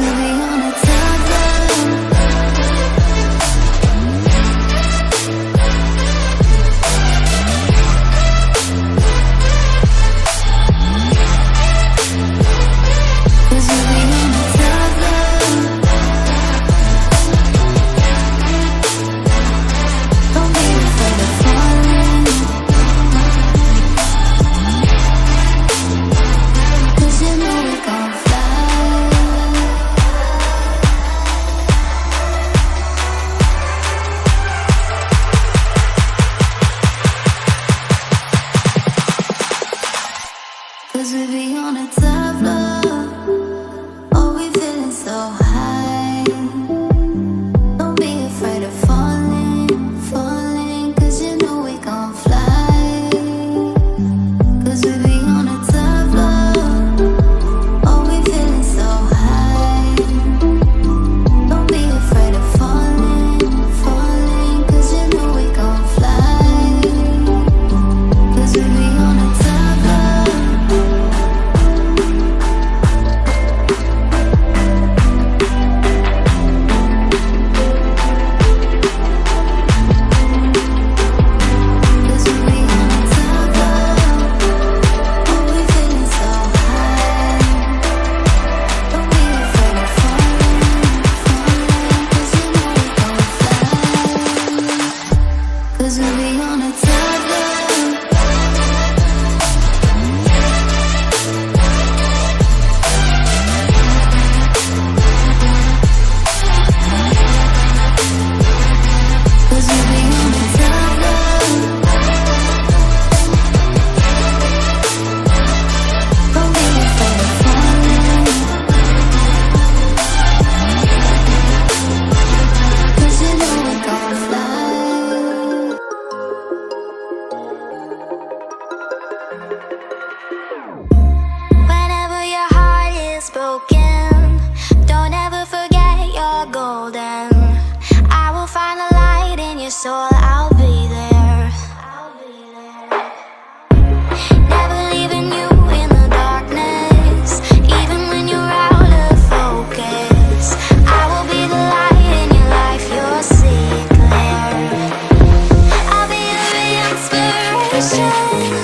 doesn't mean On a tough floor. Clear.